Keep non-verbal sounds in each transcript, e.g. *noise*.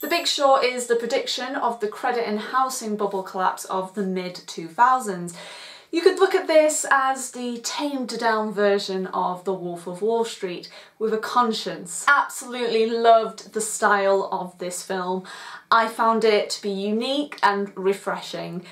The Big Short is the prediction of the credit and housing bubble collapse of the mid-2000s. You could look at this as the tamed down version of The Wolf of Wall Street with a conscience. Absolutely loved the style of this film. I found it to be unique and refreshing.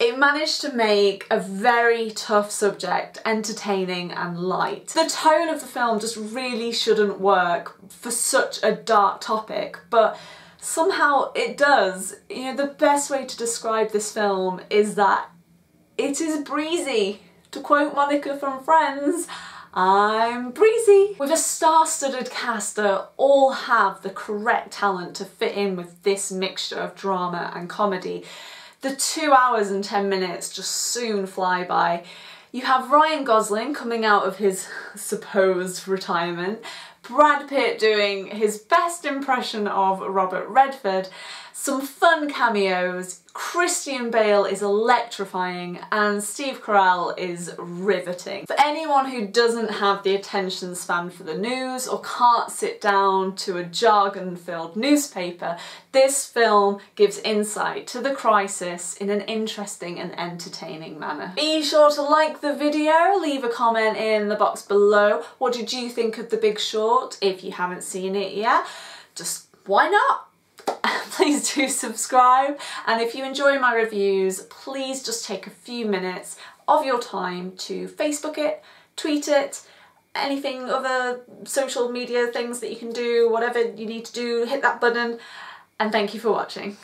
It managed to make a very tough subject entertaining and light. The tone of the film just really shouldn't work for such a dark topic, but somehow it does. You know, the best way to describe this film is that it is breezy. To quote Monica from Friends, I'm breezy. With a star-studded cast that all have the correct talent to fit in with this mixture of drama and comedy, the two hours and 10 minutes just soon fly by. You have Ryan Gosling coming out of his *laughs* supposed retirement, Brad Pitt doing his best impression of Robert Redford, some fun cameos, Christian Bale is electrifying and Steve Carell is riveting. For anyone who doesn't have the attention span for the news or can't sit down to a jargon-filled newspaper, this film gives insight to the crisis in an interesting and entertaining manner. Be sure to like the video, leave a comment in the box below. What did you think of The Big Short? If you haven't seen it yet, just why not? *laughs* please do subscribe and if you enjoy my reviews please just take a few minutes of your time to Facebook it, tweet it, anything other social media things that you can do, whatever you need to do, hit that button and thank you for watching.